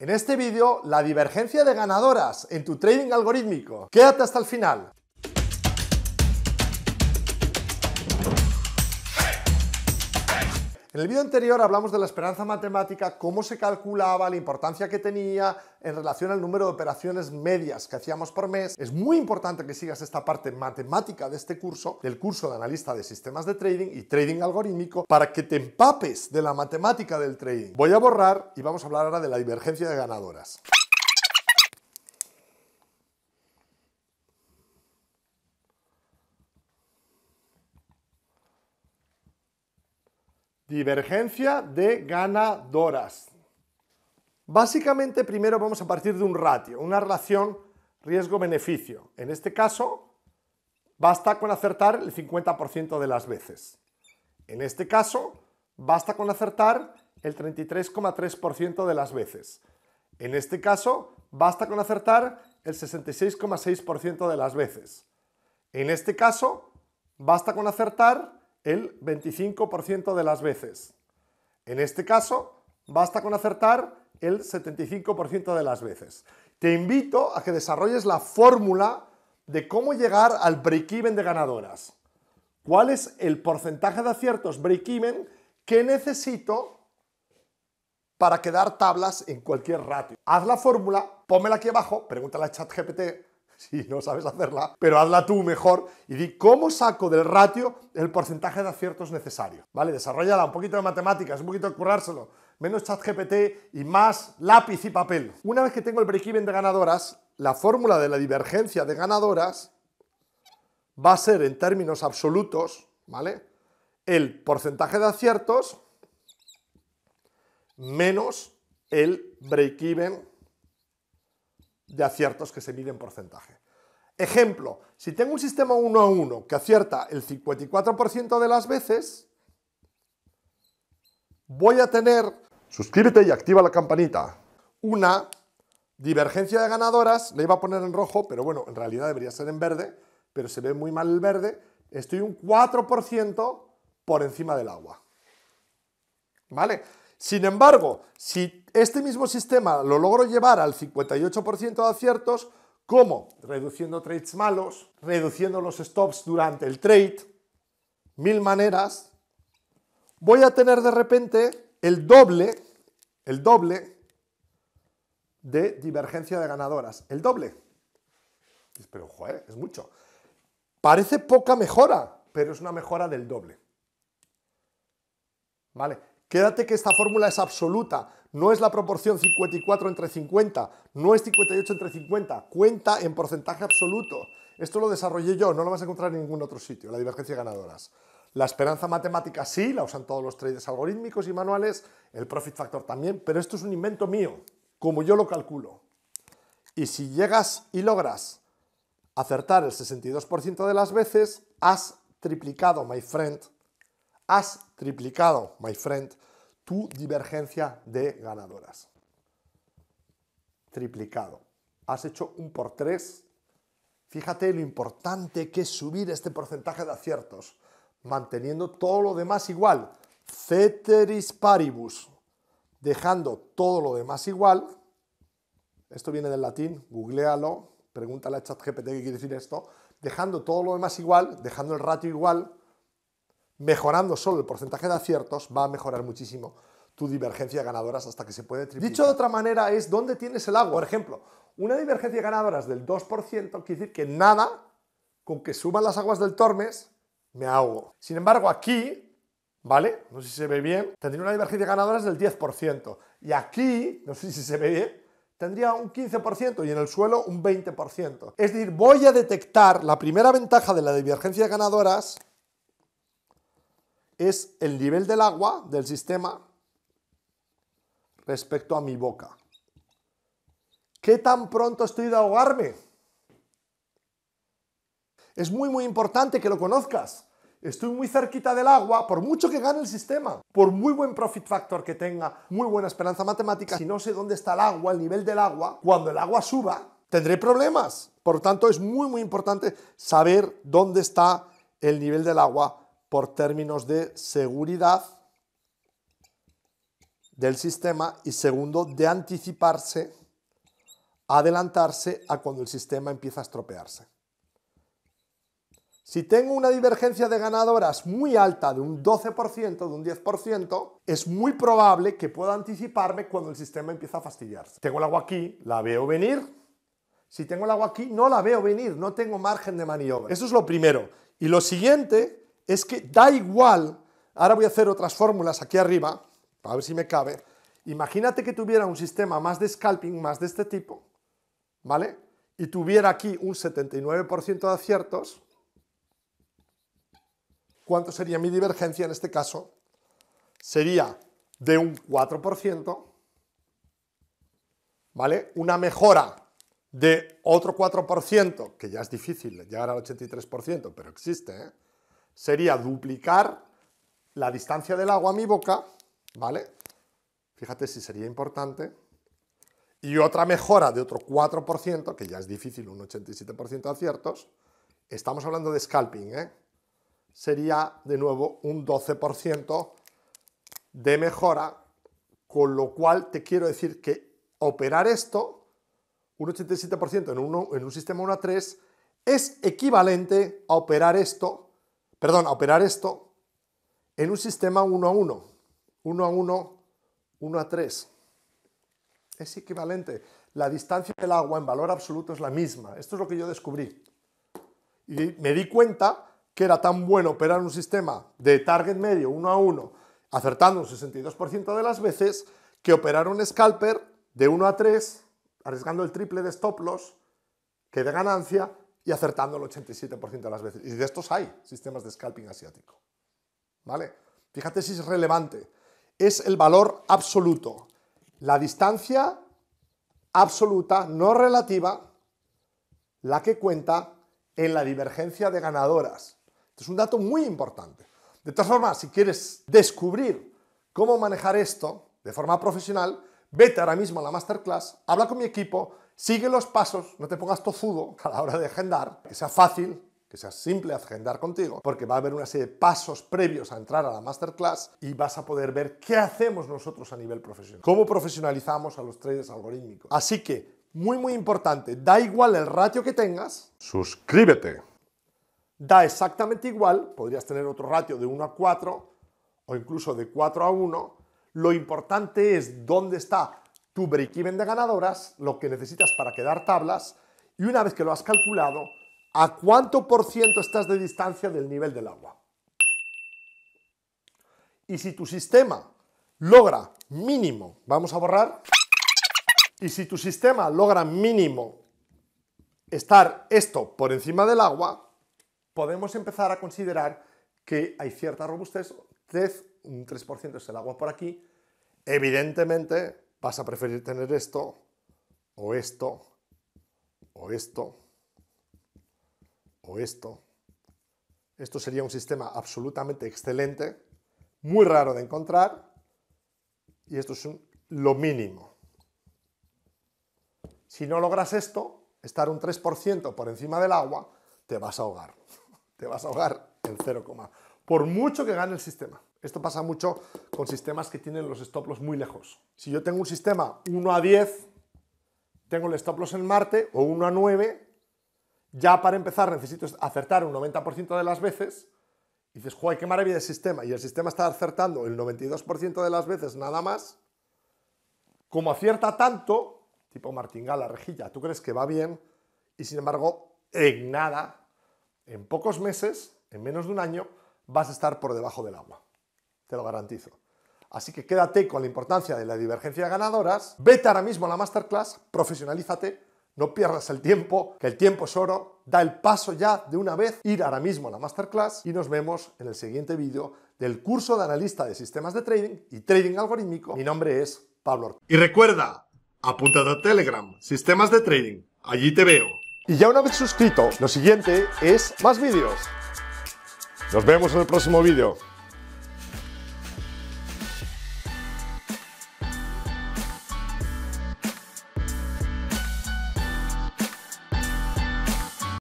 En este vídeo, la divergencia de ganadoras en tu trading algorítmico. Quédate hasta el final. En el vídeo anterior hablamos de la esperanza matemática, cómo se calculaba, la importancia que tenía en relación al número de operaciones medias que hacíamos por mes. Es muy importante que sigas esta parte matemática de este curso, del curso de analista de sistemas de trading y trading algorítmico, para que te empapes de la matemática del trading. Voy a borrar y vamos a hablar ahora de la divergencia de ganadoras. Divergencia de ganadoras. Básicamente, primero vamos a partir de un ratio, una relación riesgo-beneficio. En este caso, basta con acertar el 50% de las veces. En este caso, basta con acertar el 33,3% de las veces. En este caso, basta con acertar el 66,6% de las veces. En este caso, basta con acertar el 25% de las veces. En este caso, basta con acertar el 75% de las veces. Te invito a que desarrolles la fórmula de cómo llegar al break-even de ganadoras. ¿Cuál es el porcentaje de aciertos break-even que necesito para quedar tablas en cualquier ratio? Haz la fórmula, pónmela aquí abajo, pregúntale a ChatGPT si no sabes hacerla, pero hazla tú mejor y di cómo saco del ratio el porcentaje de aciertos necesario. ¿Vale? Desarrollala un poquito de matemáticas, un poquito de currárselo, menos chat GPT y más lápiz y papel. Una vez que tengo el break-even de ganadoras, la fórmula de la divergencia de ganadoras va a ser en términos absolutos, ¿vale? El porcentaje de aciertos menos el break-even de aciertos que se mide en porcentaje. Ejemplo, si tengo un sistema 1 a 1 que acierta el 54% de las veces, voy a tener, suscríbete y activa la campanita, una divergencia de ganadoras, le iba a poner en rojo, pero bueno, en realidad debería ser en verde, pero se ve muy mal el verde, estoy un 4% por encima del agua. ¿Vale? Sin embargo, si este mismo sistema lo logro llevar al 58% de aciertos, ¿cómo? Reduciendo trades malos, reduciendo los stops durante el trade, mil maneras, voy a tener de repente el doble, el doble de divergencia de ganadoras. El doble. Pero, joder, es mucho. Parece poca mejora, pero es una mejora del doble. ¿Vale? Quédate que esta fórmula es absoluta, no es la proporción 54 entre 50, no es 58 entre 50, cuenta en porcentaje absoluto. Esto lo desarrollé yo, no lo vas a encontrar en ningún otro sitio, la divergencia de ganadoras. La esperanza matemática sí, la usan todos los traders algorítmicos y manuales, el profit factor también, pero esto es un invento mío, como yo lo calculo. Y si llegas y logras acertar el 62% de las veces, has triplicado, my friend, has triplicado, my friend, tu divergencia de ganadoras. Triplicado. Has hecho un por tres. Fíjate lo importante que es subir este porcentaje de aciertos, manteniendo todo lo demás igual. Ceteris paribus. Dejando todo lo demás igual. Esto viene del latín, googlealo, pregúntale a ChatGPT qué quiere decir esto. Dejando todo lo demás igual, dejando el ratio igual, mejorando solo el porcentaje de aciertos, va a mejorar muchísimo tu divergencia de ganadoras hasta que se puede triplicar. Dicho de otra manera, es dónde tienes el agua. Por ejemplo, una divergencia de ganadoras del 2% quiere decir que nada, con que suban las aguas del Tormes, me ahogo. Sin embargo, aquí, ¿vale? No sé si se ve bien, tendría una divergencia de ganadoras del 10%. Y aquí, no sé si se ve bien, tendría un 15% y en el suelo un 20%. Es decir, voy a detectar la primera ventaja de la divergencia de ganadoras es el nivel del agua del sistema respecto a mi boca. ¿Qué tan pronto estoy de ahogarme? Es muy, muy importante que lo conozcas. Estoy muy cerquita del agua, por mucho que gane el sistema, por muy buen profit factor que tenga, muy buena esperanza matemática, si no sé dónde está el agua, el nivel del agua, cuando el agua suba, tendré problemas. Por tanto, es muy, muy importante saber dónde está el nivel del agua por términos de seguridad del sistema y segundo, de anticiparse, adelantarse a cuando el sistema empieza a estropearse. Si tengo una divergencia de ganadoras muy alta de un 12%, de un 10%, es muy probable que pueda anticiparme cuando el sistema empieza a fastidiarse. Tengo el agua aquí, la veo venir. Si tengo el agua aquí, no la veo venir, no tengo margen de maniobra. Eso es lo primero. Y lo siguiente es que da igual, ahora voy a hacer otras fórmulas aquí arriba, a ver si me cabe. Imagínate que tuviera un sistema más de scalping, más de este tipo, ¿vale? Y tuviera aquí un 79% de aciertos, ¿Cuánto sería mi divergencia en este caso? Sería de un 4%, ¿vale? Una mejora de otro 4%, que ya es difícil llegar al 83%, pero existe, ¿eh? Sería duplicar la distancia del agua a mi boca, ¿vale? Fíjate si sería importante. Y otra mejora de otro 4%, que ya es difícil, un 87% de aciertos. Estamos hablando de scalping, ¿eh? sería de nuevo un 12% de mejora, con lo cual te quiero decir que operar esto, un 87% en, en un sistema 1 a 3, es equivalente a operar esto, perdón, a operar esto en un sistema 1 a 1, 1 a 1, 1 a 3. Es equivalente. La distancia del agua en valor absoluto es la misma. Esto es lo que yo descubrí. Y me di cuenta que era tan bueno operar un sistema de target medio uno a uno, acertando un 62% de las veces, que operar un scalper de 1 a 3, arriesgando el triple de stop loss que de ganancia y acertando el 87% de las veces. Y de estos hay sistemas de scalping asiático. ¿Vale? Fíjate si es relevante. Es el valor absoluto. La distancia absoluta, no relativa, la que cuenta en la divergencia de ganadoras es un dato muy importante. De todas formas, si quieres descubrir cómo manejar esto de forma profesional, vete ahora mismo a la masterclass, habla con mi equipo, sigue los pasos, no te pongas tozudo a la hora de agendar, que sea fácil, que sea simple agendar contigo, porque va a haber una serie de pasos previos a entrar a la masterclass y vas a poder ver qué hacemos nosotros a nivel profesional, cómo profesionalizamos a los traders algorítmicos. Así que, muy muy importante, da igual el ratio que tengas, suscríbete da exactamente igual, podrías tener otro ratio de 1 a 4 o incluso de 4 a 1, lo importante es dónde está tu break-even de ganadoras, lo que necesitas para quedar tablas, y una vez que lo has calculado, a cuánto por ciento estás de distancia del nivel del agua. Y si tu sistema logra mínimo, vamos a borrar, y si tu sistema logra mínimo estar esto por encima del agua, podemos empezar a considerar que hay cierta robustez, un 3% es el agua por aquí, evidentemente vas a preferir tener esto, o esto, o esto, o esto. Esto sería un sistema absolutamente excelente, muy raro de encontrar, y esto es lo mínimo. Si no logras esto, estar un 3% por encima del agua, te vas a ahogar te vas a ahogar en 0, por mucho que gane el sistema. Esto pasa mucho con sistemas que tienen los stop loss muy lejos. Si yo tengo un sistema 1 a 10, tengo el stop loss en Marte, o 1 a 9, ya para empezar necesito acertar un 90% de las veces, y dices, ¡joder, qué maravilla de sistema! Y el sistema está acertando el 92% de las veces nada más, como acierta tanto, tipo martingala, rejilla, tú crees que va bien, y sin embargo, en nada en pocos meses, en menos de un año, vas a estar por debajo del agua. Te lo garantizo. Así que quédate con la importancia de la divergencia de ganadoras, vete ahora mismo a la masterclass, profesionalízate, no pierdas el tiempo, que el tiempo es oro, da el paso ya de una vez, ir ahora mismo a la masterclass y nos vemos en el siguiente vídeo del curso de analista de sistemas de trading y trading algorítmico. Mi nombre es Pablo Ortiz. Y recuerda, apúntate a Telegram, sistemas de trading, allí te veo. Y ya una vez suscrito, lo siguiente es más vídeos. Nos vemos en el próximo vídeo.